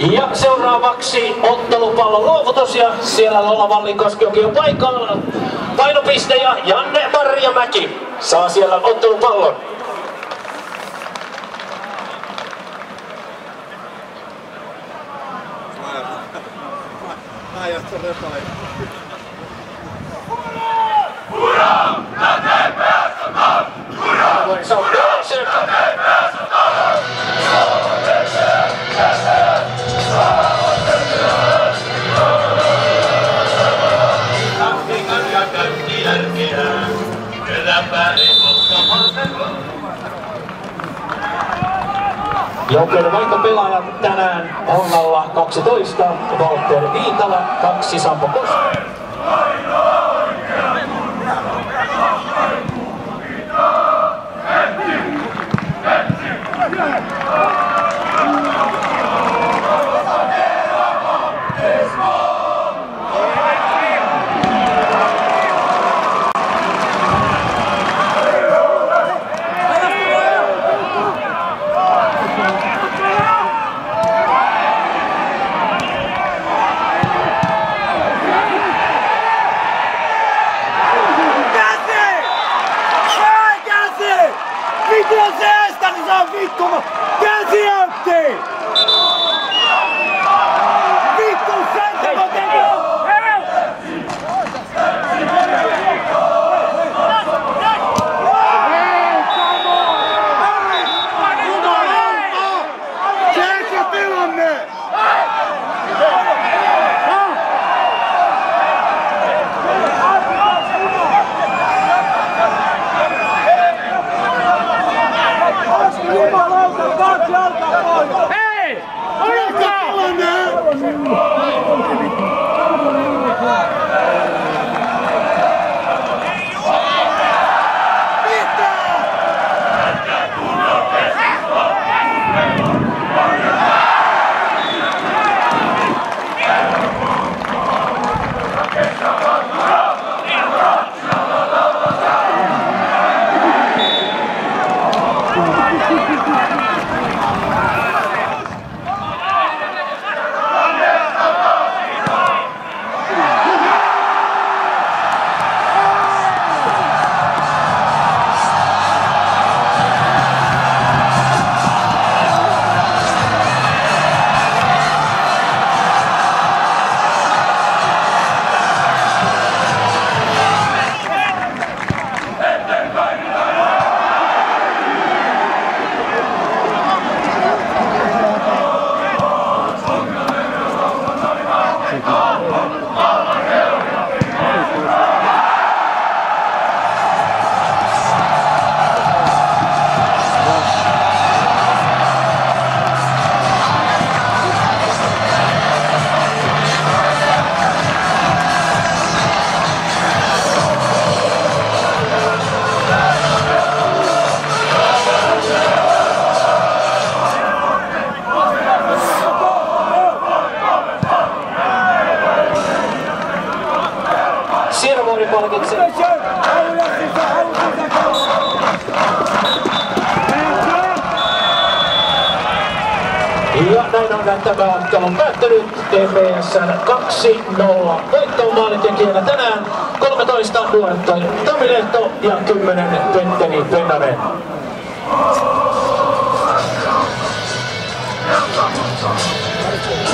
Ja seuraavaksi ottelupallon luovutus ja siellä Lola Vallinkoski onkin jo paikalla. Painopiste ja Janne Marjamäki saa siellä ottelupallon. Mä ajattelin repalain. Ura! Täten päästötään! Ura! Se Joukkueiden vaihtopelaajat tänään Onnalla 12, Walter Viitala, 2 Sampo Koski. Palkitsee. Ja näin on tämä ottelu päättynyt. TPS 2-0 voittoon maalintekijänä tänään 13 nuorta Tamilehto ja 10 Petteri Pennanen. Thank you.